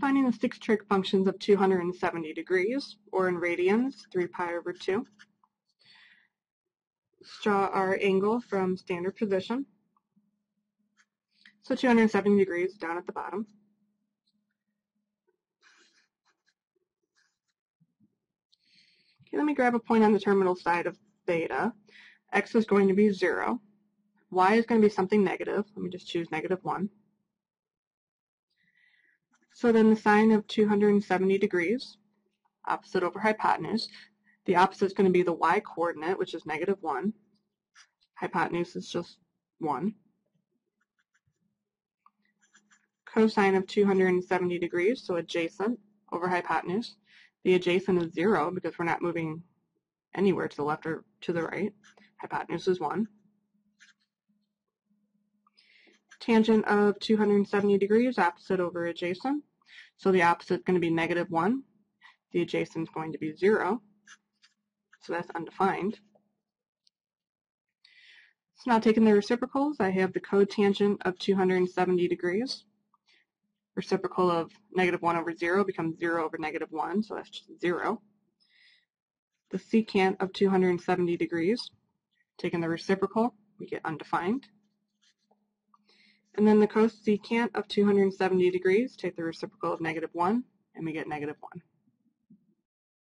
Finding the six trig functions of 270 degrees, or in radians, 3 pi over 2. Let's draw our angle from standard position. So 270 degrees down at the bottom. Okay, let me grab a point on the terminal side of theta. X is going to be 0. Y is going to be something negative. Let me just choose negative 1. So then the sine of 270 degrees, opposite over hypotenuse. The opposite is going to be the y coordinate, which is negative 1. Hypotenuse is just 1. Cosine of 270 degrees, so adjacent over hypotenuse. The adjacent is 0 because we're not moving anywhere to the left or to the right. Hypotenuse is 1. Tangent of 270 degrees, opposite over adjacent. So the opposite is going to be negative 1. The adjacent is going to be 0. So that's undefined. So now taking the reciprocals, I have the cotangent of 270 degrees. Reciprocal of negative 1 over 0 becomes 0 over negative 1, so that's just 0. The secant of 270 degrees, taking the reciprocal, we get undefined. And then the cosecant of 270 degrees, take the reciprocal of negative 1, and we get negative 1.